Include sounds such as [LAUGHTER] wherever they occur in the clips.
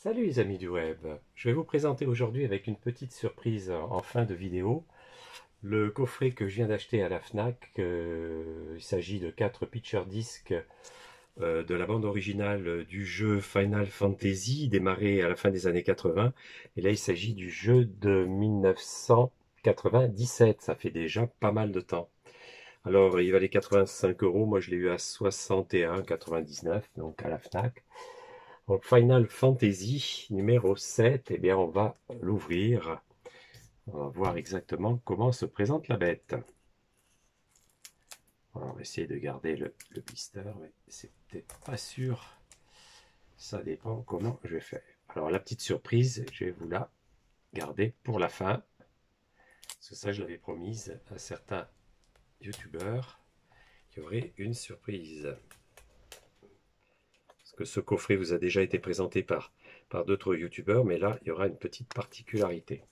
Salut les amis du web, je vais vous présenter aujourd'hui avec une petite surprise en fin de vidéo le coffret que je viens d'acheter à la FNAC. Euh, il s'agit de 4 picture discs euh, de la bande originale du jeu Final Fantasy démarré à la fin des années 80 et là il s'agit du jeu de 1997, ça fait déjà pas mal de temps. Alors il valait 85 euros, moi je l'ai eu à 61,99 donc à la FNAC. Final Fantasy numéro 7, eh bien on va l'ouvrir. On va voir exactement comment se présente la bête. on va essayer de garder le, blister, mais c'est pas sûr. Ça dépend comment je vais faire. Alors la petite surprise, je vais vous la garder pour la fin. Parce que ça, je l'avais promise à certains youtubeurs qui aurait une surprise que ce coffret vous a déjà été présenté par, par d'autres youtubeurs, mais là, il y aura une petite particularité.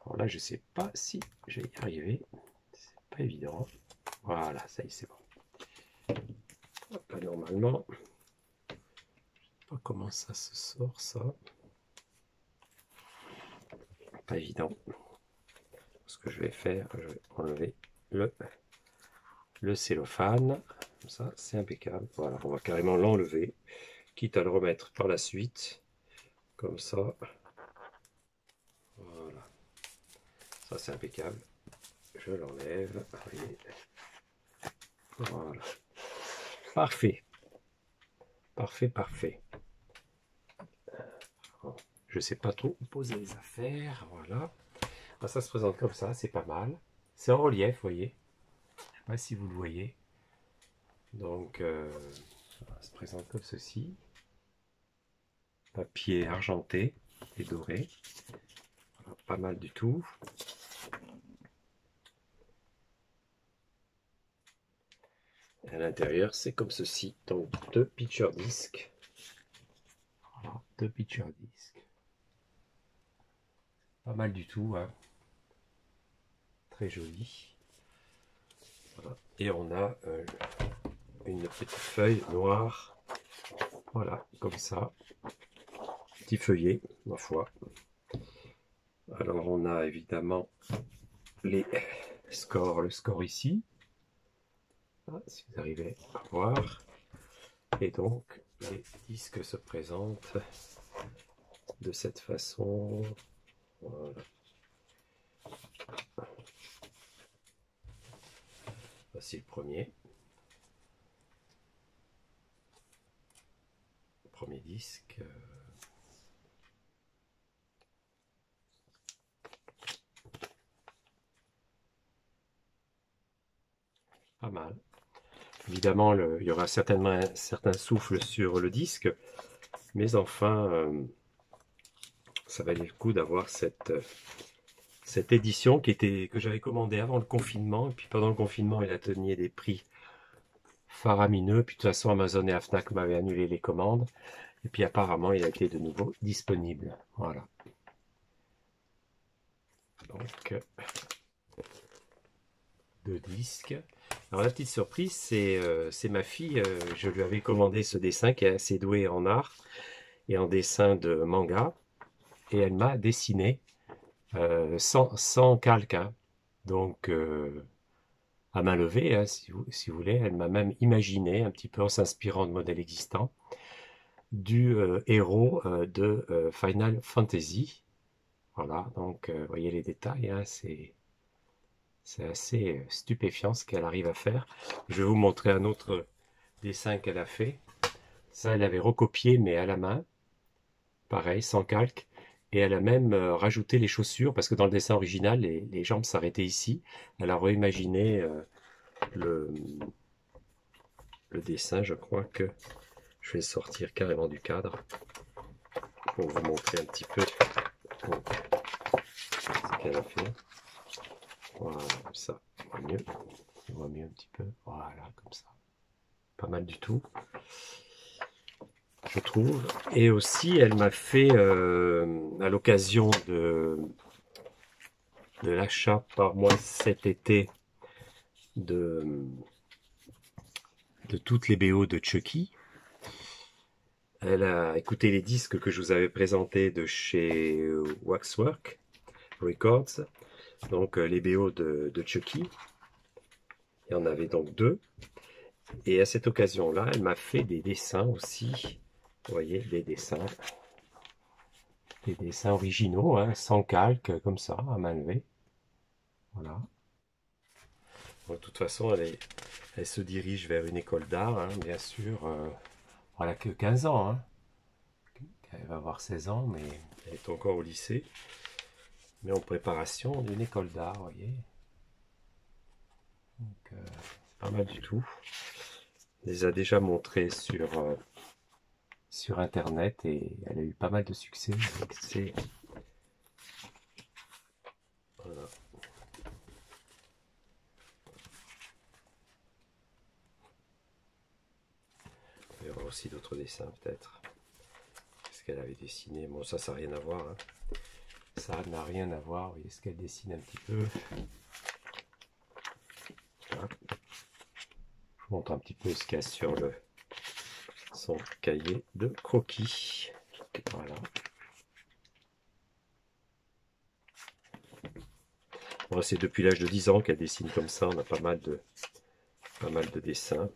Alors là, je sais pas si je vais y. C'est pas évident. Voilà, ça y est, c'est bon. Hop, normalement, je sais pas comment ça se sort, ça. Pas évident. Ce que je vais faire, je vais enlever le, le cellophane. Comme ça, c'est impeccable. Voilà, on va carrément l'enlever quitte à le remettre par la suite. Comme ça. Voilà. Ça c'est impeccable. Je l'enlève. Voilà. Parfait. Parfait parfait. Je sais pas trop où poser les affaires. Voilà. Ah, ça se présente comme ça. C'est pas mal. C'est en relief vous voyez. Je sais pas si vous le voyez. Donc euh, ça se présente comme ceci papier argenté et doré. pas mal du tout. à l'intérieur, c'est comme ceci. Donc deux picture disques. deux picture disques. Pas mal du tout. Hein. Très joli. Et on a euh, une petite feuille noire. Voilà, comme ça feuillet, ma foi. Alors on a évidemment les scores, le score ici, ah, si vous arrivez à voir. Et donc les disques se présentent de cette façon. Voilà. Voici le premier. Premier disque. Pas mal. Évidemment, il y aura certainement un certain souffle sur le disque, mais enfin, euh, ça valait le coup d'avoir cette, cette édition qui était, que j'avais commandée avant le confinement, et puis pendant le confinement, il a tenu des prix faramineux, puis de toute façon, Amazon et Fnac m'avaient annulé les commandes, et puis apparemment, il a été de nouveau disponible. Voilà. Donc, deux disques. Alors la petite surprise, c'est euh, ma fille, euh, je lui avais commandé ce dessin qui est assez doué en art et en dessin de manga, et elle m'a dessiné euh, sans, calque, hein. donc à main levée, hein, si, vous, voulez, elle m'a même imaginé, un petit peu en s'inspirant de modèles existants, du héros de Final Fantasy. Voilà, donc voyez les détails, hein, c'est c'est assez euh, stupéfiant ce qu'elle arrive à faire. Je vais vous montrer un autre dessin qu'elle a fait. Ça, elle avait recopié, mais à la main. Pareil, sans calque. Et elle a même euh, rajouté les chaussures, parce que dans le dessin original, les, jambes s'arrêtaient ici. Elle a reimaginé euh, le, le dessin. Je crois que je vais sortir carrément du cadre pour vous montrer un petit peu ce qu'elle a fait. Voilà, comme ça. On mieux. On mieux un petit peu. Voilà, comme ça. Pas mal du tout. Je trouve. Et aussi, elle m'a fait, euh, à l'occasion de, de l'achat par moi cet été de, de toutes les BO de Chucky, Elle a écouté les disques que je vous avais présentés de chez Waxwork Records, donc les BO de, Chucky. Il y en avait donc deux. Et à cette occasion-là, elle m'a fait des dessins aussi. Vous voyez, des dessins. Des dessins originaux, hein, sans calque, comme ça, à main levée. Voilà. de toute façon, elle, se dirige vers une école d'art, hein, bien sûr. Euh, elle a que 15 ans. Hein. Elle va avoir 16 ans, mais elle est encore au lycée. Mais en préparation d'une école d'art, vous voyez. Donc, euh, pas mal du tout. Elle les a déjà montrés sur, euh, sur internet et elle a eu pas mal de succès. C'est voilà. Il y aura aussi d'autres dessins peut-être. Ce qu'elle avait dessiné. Bon ça ça n'a rien à voir. Hein. Ça n'a rien à voir. Vous voyez ce qu'elle dessine un petit peu. Je vous montre un petit peu ce qu'il y a sur le, son cahier de croquis. Voilà. c'est depuis l'âge de 10 ans qu'elle dessine comme ça. On a pas mal de, pas mal de dessins.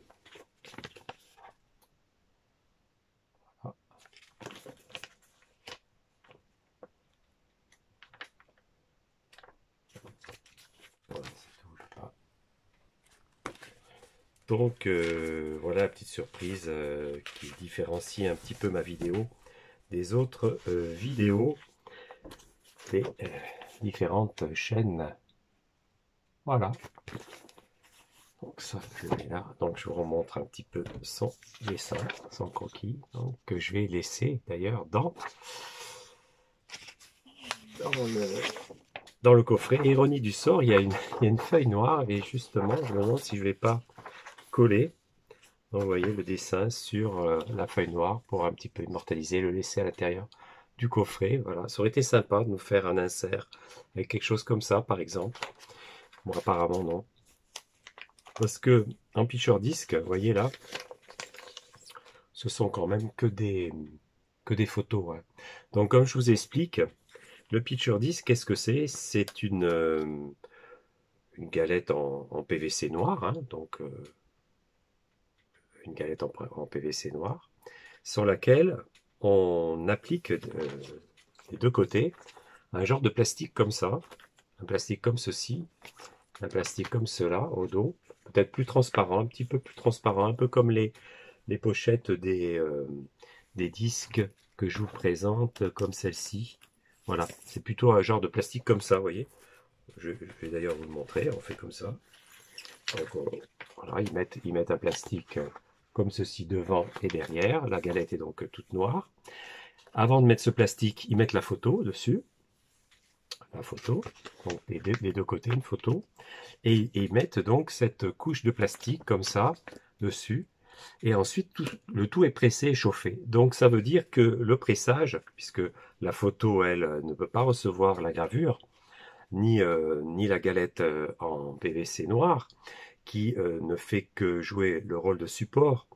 Donc euh, voilà la petite surprise euh, qui différencie un petit peu ma vidéo des autres euh, vidéos des différentes chaînes. Voilà. Donc ça je vous remontre un petit peu son dessin, son croquis. Que je vais laisser d'ailleurs dans, le, coffret. Ironie du sort, il y, a une, feuille noire et justement je me demande si je vais pas coller. Voyez le dessin sur euh, la feuille noire pour un petit peu immortaliser, le laisser à l'intérieur du coffret. Voilà, ça aurait été sympa de nous faire un insert avec quelque chose comme ça par exemple. Bon apparemment non. Parce que en picture disque, vous voyez là, ce sont quand même que des, photos. Hein. Donc comme je vous explique, le picture disque, qu'est-ce que c'est? C'est une, euh, galette en, PVC noir, hein. donc euh, une galette en, PVC noir, sur laquelle on applique euh, des deux côtés un genre de plastique comme ça, un plastique comme ceci, un plastique comme cela au dos, peut-être plus transparent, un petit peu plus transparent, un peu comme les, pochettes des, euh, des disques que je vous présente, comme celle-ci. Voilà, c'est plutôt un genre de plastique comme ça, vous voyez. Je, vais d'ailleurs vous le montrer, on fait comme ça. voilà, ils mettent, ils mettent un plastique comme ceci devant et derrière. La galette est donc toute noire. Avant de mettre ce plastique, ils mettent la photo dessus. La photo, donc des deux, côtés une photo. Et, ils mettent donc cette couche de plastique comme ça dessus. Et ensuite, le tout est pressé et chauffé. Donc ça veut dire que le pressage, puisque la photo, elle, ne peut pas recevoir la gravure, ni, euh, ni la galette euh, en PVC noir, qui euh, ne fait que jouer le rôle de support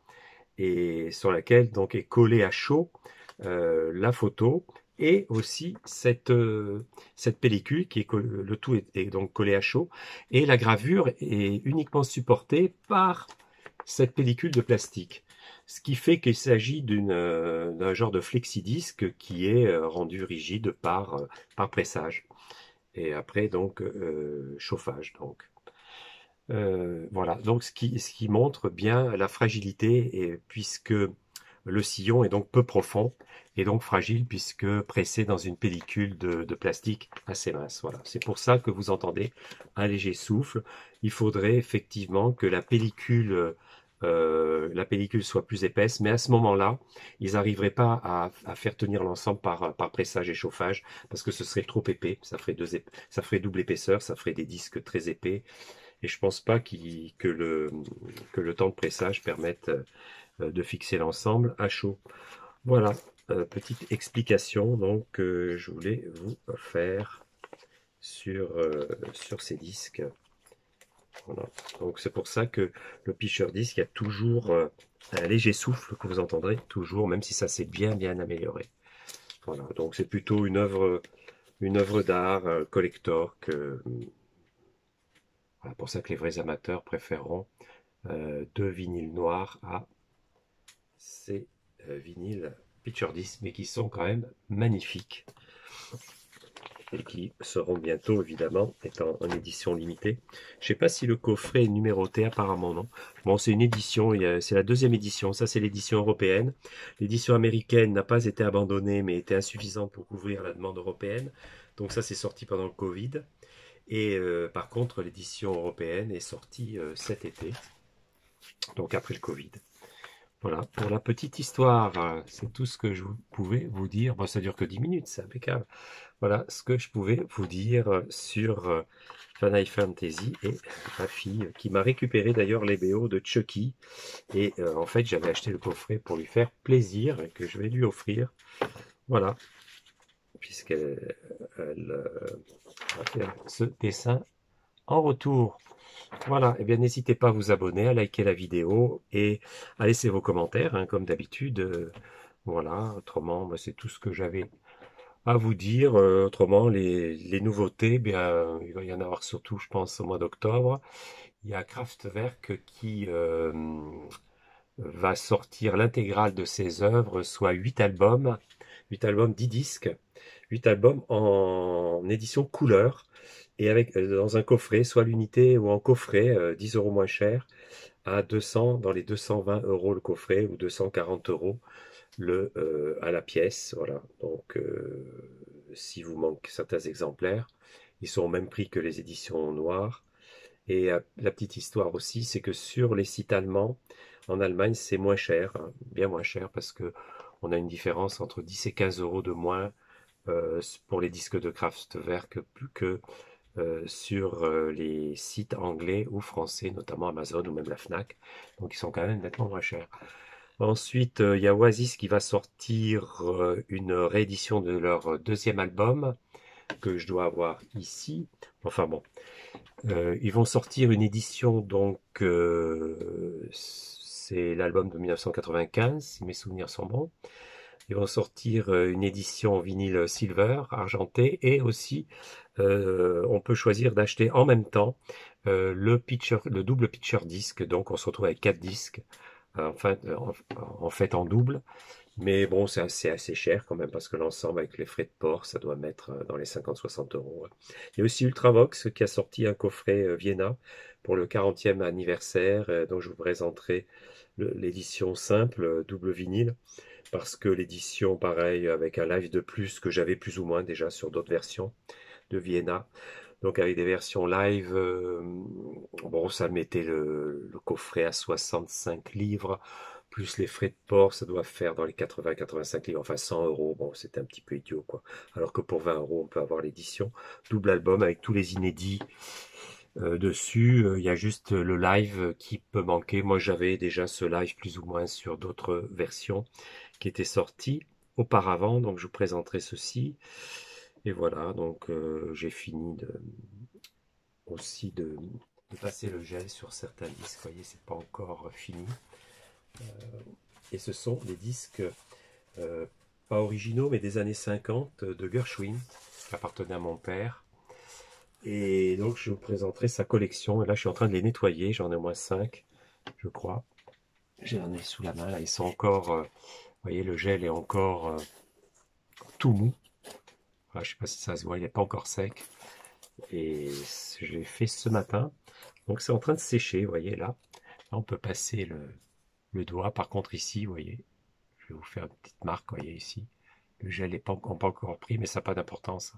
et sur laquelle donc est collée à chaud euh, la photo et aussi cette, euh, cette pellicule qui est le tout est, donc collé à chaud et la gravure est uniquement supportée par cette pellicule de plastique. Ce qui fait qu'il s'agit d'un genre de flexidisque qui est rendu rigide par, par pressage et après donc chauffage donc euh, voilà, donc ce qui, ce qui montre bien la fragilité, et, puisque le sillon est donc peu profond, et donc fragile puisque pressé dans une pellicule de, plastique assez mince. Voilà, c'est pour ça que vous entendez un léger souffle. Il faudrait effectivement que la pellicule, euh, la pellicule soit plus épaisse, mais à ce moment-là, ils n'arriveraient pas à, faire tenir l'ensemble par, par pressage et chauffage, parce que ce serait trop épais. Ça ferait, deux ça ferait double épaisseur, ça ferait des disques très épais. Et je pense pas que, le, temps de pressage permette euh, de fixer l'ensemble à chaud. Voilà, euh, petite explication donc que je voulais vous faire sur, euh, sur ces disques. Voilà. Donc c'est pour ça que le pitcher y a toujours euh, un léger souffle que vous entendrez toujours, même si ça s'est bien bien amélioré. Voilà. Donc c'est plutôt une œuvre, une œuvre d'art collector que pour ça que les vrais amateurs préféreront euh, deux vinyles noirs à ces euh, vinyles Picture disc, mais qui sont quand même magnifiques et qui seront bientôt évidemment étant en édition limitée. Je ne sais pas si le coffret est numéroté, apparemment non. Bon, c'est une édition, c'est la deuxième édition, ça c'est l'édition européenne. L'édition américaine n'a pas été abandonnée, mais était insuffisante pour couvrir la demande européenne. Donc ça c'est sorti pendant le Covid. Et euh, par contre, l'édition européenne est sortie euh, cet été, donc après le Covid. Voilà, pour la petite histoire, euh, c'est tout ce que je pouvais vous dire. Bon, ça dure que 10 minutes, c'est impeccable. Voilà ce que je pouvais vous dire sur Final Fantasy et ma fille qui m'a récupéré d'ailleurs les BO de Chucky. Et en fait, j'avais acheté le coffret pour lui faire plaisir et que je vais lui offrir. Voilà, puisqu'elle va faire ce dessin en retour. Voilà, et eh bien n'hésitez pas à vous abonner, à liker la vidéo et à laisser vos commentaires, hein, comme d'habitude. voilà, autrement, c'est tout ce que j'avais à vous dire. Euh, autrement, les, nouveautés, eh bien, il va y en avoir surtout, je pense, au mois d'octobre. Il y a Kraftwerk qui euh, va sortir l'intégrale de ses œuvres, soit 8 albums, 8 albums, 10 disques, 8 albums en édition couleur et avec euh, dans un coffret, soit l'unité ou en coffret, 10 euh, euros moins cher, à 200, dans les 220 euros le coffret ou 240 euros le, euh, à la pièce. Voilà. Donc, si vous manque certains exemplaires, ils sont au même prix que les éditions noires. Et la petite histoire aussi, c'est que sur les sites allemands, en Allemagne, c'est moins cher, hein, bien moins cher, parce que on a une différence entre 10 et 15 euros de moins euh, pour les disques de Kraftwerk plus que euh, sur euh, les sites anglais ou français, notamment Amazon ou même la Fnac. Donc ils sont quand même nettement moins chers. Ensuite, il y a Oasis qui va sortir une réédition de leur deuxième album que je dois avoir ici. Enfin bon, ils vont sortir une édition donc c'est l'album de 1995 si mes souvenirs sont bons. Ils vont sortir euh, une édition vinyle silver, argenté, et aussi euh, on peut choisir d'acheter en même temps euh, le, pitcher, le double pitcher disque. Donc on se retrouve avec quatre disques, enfin, en, fait en double. Mais bon, c'est assez, assez cher quand même parce que l'ensemble avec les frais de port, ça doit mettre dans les 50-60 euros. Il y a aussi Ultravox qui a sorti un coffret Vienna pour le 40e anniversaire, dont je vous présenterai l'édition simple, double vinyle parce que l'édition, pareil, avec un live de plus que j'avais plus ou moins déjà sur d'autres versions de Vienna. Donc avec des versions live, euh, bon, ça mettait le, coffret à 65 livres, plus les frais de port, ça doit faire dans les 80-85 livres, enfin 100 euros. Bon, c'est un petit peu idiot, quoi. Alors que pour 20 euros, on peut avoir l'édition double album avec tous les inédits. Euh, dessus, euh, il y a juste le live qui peut manquer. Moi, j'avais déjà ce live plus ou moins sur d'autres versions qui était sorti auparavant. Donc je vous présenterai ceci. Et voilà, donc euh, j'ai fini de, aussi de, passer le gel sur certains disques. Vous voyez, c'est pas encore fini. Euh, et ce sont des disques euh, pas originaux, mais des années 50 de Gershwin, qui appartenait à mon père. Et donc je vous présenterai sa collection. Et là, je suis en train de les nettoyer. J'en ai au moins 5, je crois. J'en ai sous la main. Là, ils sont encore voyez, le gel est encore euh, tout mou. je ne sais pas si ça se voit, il n'est pas encore sec. Et je l'ai fait ce matin. Donc c'est en train de sécher, vous voyez là. Là, on peut passer le, doigt. Par contre, ici, vous voyez, je vais vous faire une petite marque, vous voyez ici. Le gel n'est pas, encore pris, mais ça n'a pas d'importance.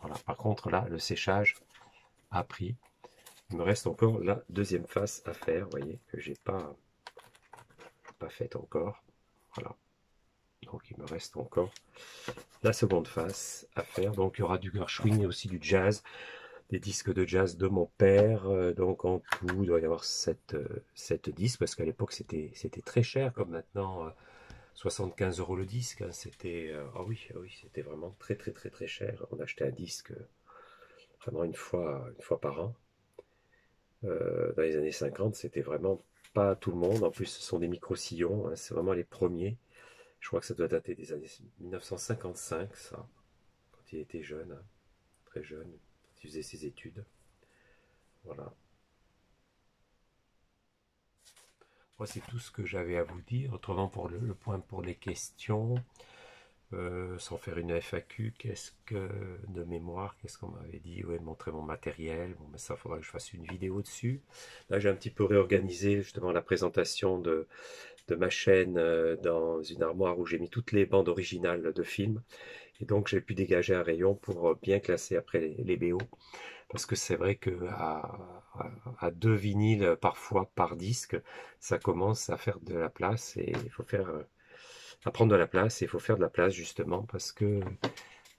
Voilà. Par contre, là, le séchage a pris. Il me reste encore la deuxième face à faire, vous voyez, que j'ai pas faite encore. Voilà. Donc il me reste encore la seconde face à faire. Donc il y aura du Gershwin et aussi du jazz, des disques de jazz de mon père. Euh, donc en tout, il doit y avoir 7, 7 euh, disques, parce qu'à l'époque c'était très cher, comme maintenant 75 euh, euros le disque. Hein. C'était ah oui, ah oui c'était vraiment très très très très cher. On achetait un disque vraiment une fois, une fois par an. dans les années 50, c'était vraiment pas tout le monde. En plus, ce sont des micro-sillons, hein, c'est vraiment les premiers. Je crois que ça doit dater des années 1955, ça, quand il était jeune, hein, très jeune, quand il faisait ses études. Voilà. c'est tout ce que j'avais à vous dire. Autrement, pour le, point pour les questions, euh, sans faire une FAQ, qu'est-ce que de mémoire, qu'est-ce qu'on m'avait dit? Ouais, montrer mon matériel. Bon, mais ça, faudra que je fasse une vidéo dessus. Là, j'ai un petit peu réorganisé justement la présentation de, de ma chaîne euh, dans une armoire où j'ai mis toutes les bandes originales de films. Et donc, j'ai pu dégager un rayon pour bien classer après les, les BO. Parce que c'est vrai que deux vinyles parfois par disque, ça commence à faire de la place et il faut faire euh, à prendre de la place et il faut faire de la place justement parce que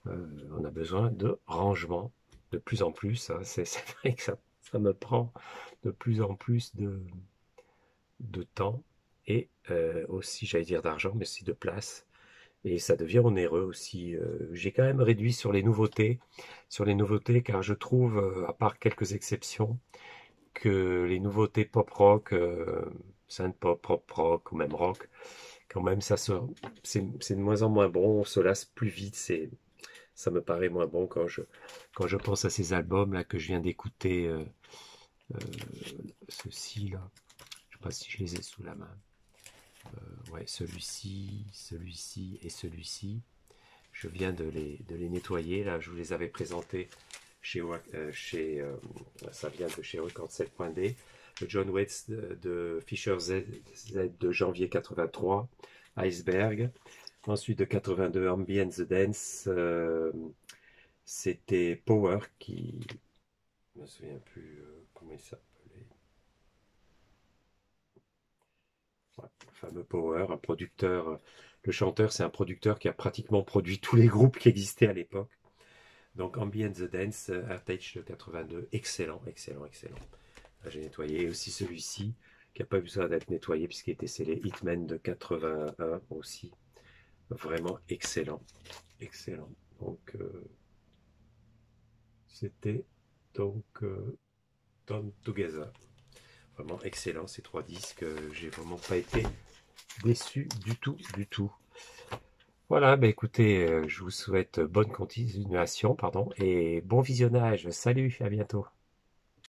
euh, on a besoin de rangement de plus en plus. Hein. [LAUGHS] C'est vrai que ça, me prend de plus en plus de, de temps et euh, aussi, j'allais dire d'argent, mais aussi de place et ça devient onéreux aussi. Euh, j'ai quand même réduit sur les nouveautés, sur les nouveautés, car je trouve, euh, à part quelques exceptions, que les nouveautés pop rock, euh, synth pop, pop rock ou même rock, même, ça c'est de moins en moins bon. On se lasse plus vite. C'est, ça me paraît moins bon quand je, quand je pense à ces albums là que je viens d'écouter. Euh, ceux-ci là, je sais pas si je les ai sous la main. Euh, ouais, celui-ci, celui-ci et celui-ci. Je viens de les, de les nettoyer. Là, je vous les avais présentés chez, euh, chez euh, ça vient de chez Record 7.d. Le John Waits de, Fisher Z, de janvier 83, Iceberg. Ensuite de 82, Ambient the Dance, c'était Power qui, je me souviens plus comment il s'appelle. fameux Power, un producteur. Le chanteur, c'est un producteur qui a pratiquement produit tous les groupes qui existaient à l'époque. Donc Ambient the Dance, Artage de 82, excellent, excellent, excellent. J'ai nettoyé aussi celui-ci, qui n'a pas besoin d'être nettoyé puisqu'il était scellé. Hitman de 81 aussi. Vraiment excellent, excellent. Donc euh, c'était donc euh, Done Together. Vraiment excellent ces trois disques. J'ai vraiment pas été déçu du tout, du tout. Voilà, bah écoutez, euh, je vous souhaite bonne continuation, pardon, et bon visionnage. Salut, à bientôt.